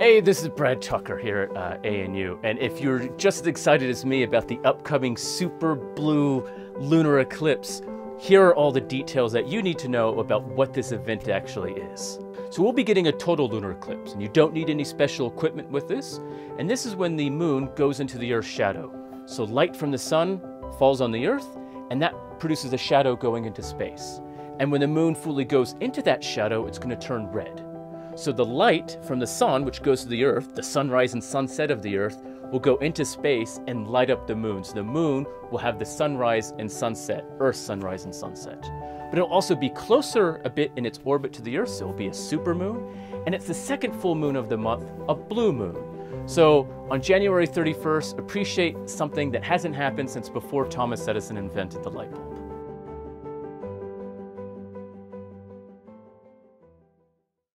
Hey, this is Brad Tucker here at uh, ANU, and if you're just as excited as me about the upcoming super blue lunar eclipse, here are all the details that you need to know about what this event actually is. So we'll be getting a total lunar eclipse, and you don't need any special equipment with this, and this is when the moon goes into the Earth's shadow. So light from the sun falls on the Earth, and that produces a shadow going into space. And when the moon fully goes into that shadow, it's going to turn red. So the light from the sun, which goes to the earth, the sunrise and sunset of the earth, will go into space and light up the moon. So the moon will have the sunrise and sunset, Earth's sunrise and sunset. But it'll also be closer a bit in its orbit to the Earth, so it'll be a supermoon. And it's the second full moon of the month, a blue moon. So on January 31st, appreciate something that hasn't happened since before Thomas Edison invented the light bulb.